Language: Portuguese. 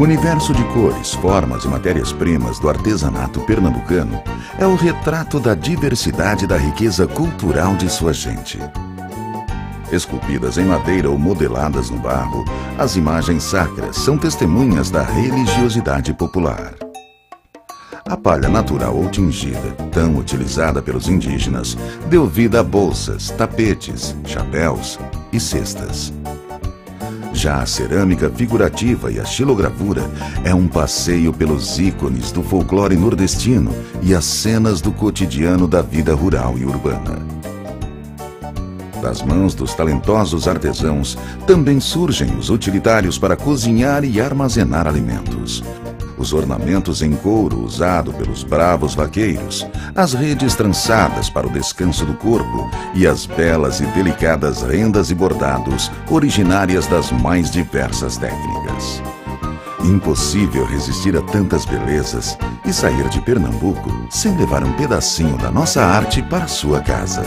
universo de cores, formas e matérias-primas do artesanato pernambucano é o retrato da diversidade da riqueza cultural de sua gente. Esculpidas em madeira ou modeladas no barro, as imagens sacras são testemunhas da religiosidade popular. A palha natural ou tingida, tão utilizada pelos indígenas, deu vida a bolsas, tapetes, chapéus e cestas. Já a cerâmica figurativa e a xilogravura é um passeio pelos ícones do folclore nordestino e as cenas do cotidiano da vida rural e urbana. Das mãos dos talentosos artesãos também surgem os utilitários para cozinhar e armazenar alimentos os ornamentos em couro usado pelos bravos vaqueiros, as redes trançadas para o descanso do corpo e as belas e delicadas rendas e bordados originárias das mais diversas técnicas. Impossível resistir a tantas belezas e sair de Pernambuco sem levar um pedacinho da nossa arte para sua casa.